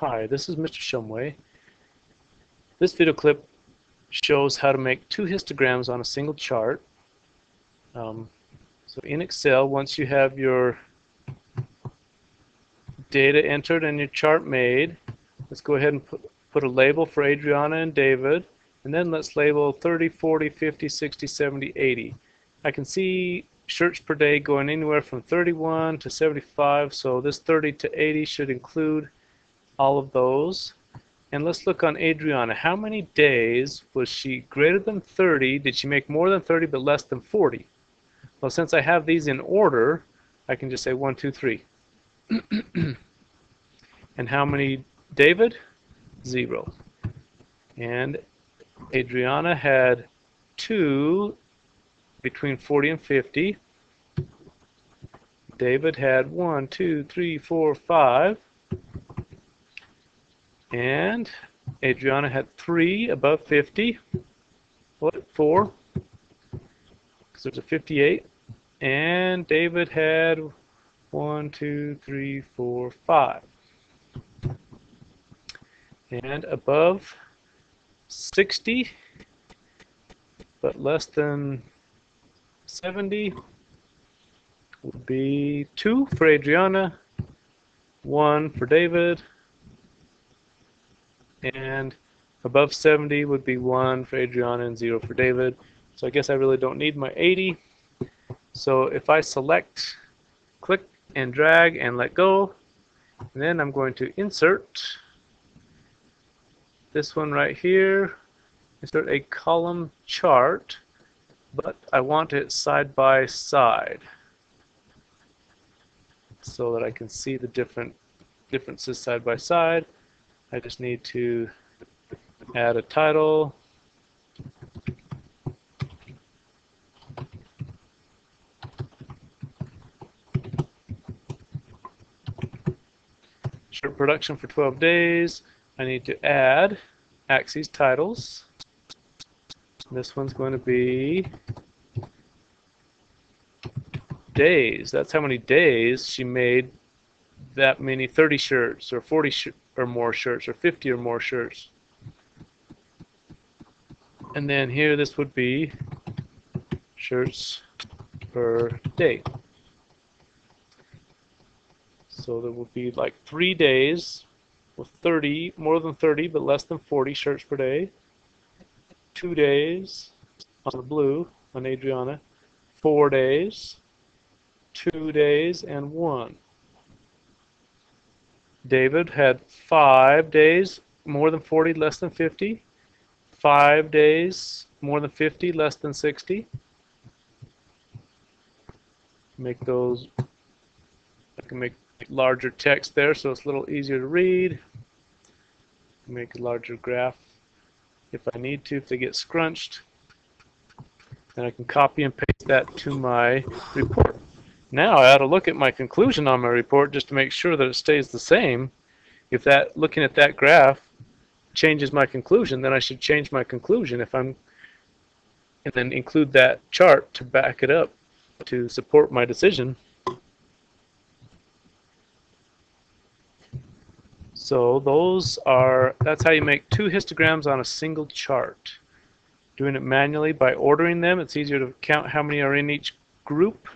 Hi, this is Mr. Shumway. This video clip shows how to make two histograms on a single chart. Um, so in Excel, once you have your data entered and your chart made, let's go ahead and put, put a label for Adriana and David, and then let's label 30, 40, 50, 60, 70, 80. I can see shirts per day going anywhere from 31 to 75, so this 30 to 80 should include all of those. And let's look on Adriana. How many days was she greater than 30? Did she make more than 30 but less than 40? Well, since I have these in order, I can just say 1, 2, 3. and how many David? Zero. And Adriana had two between 40 and 50. David had one, two, three, four, five. And Adriana had three above 50. What? Four? Because there's a 58. And David had one, two, three, four, five. And above 60, but less than 70 would be 2 for Adriana, 1 for David, and above 70 would be 1 for Adriana and 0 for David. So I guess I really don't need my 80. So if I select, click and drag and let go, and then I'm going to insert this one right here, insert a column chart, but I want it side by side so that I can see the different differences side by side. I just need to add a title. Short production for 12 days. I need to add axes titles. This one's going to be days. That's how many days she made that many 30 shirts or 40 sh or more shirts or 50 or more shirts. And then here this would be shirts per day. So there will be like three days with 30, more than 30 but less than 40 shirts per day. Two days on the blue on Adriana. Four days. Two days and one. David had five days, more than 40, less than 50. Five days, more than 50, less than 60. Make those, I can make larger text there so it's a little easier to read. Make a larger graph if I need to, if they get scrunched. And I can copy and paste that to my report. Now I ought to look at my conclusion on my report just to make sure that it stays the same. If that looking at that graph changes my conclusion, then I should change my conclusion if I'm and then include that chart to back it up to support my decision. So those are that's how you make two histograms on a single chart. Doing it manually by ordering them, it's easier to count how many are in each group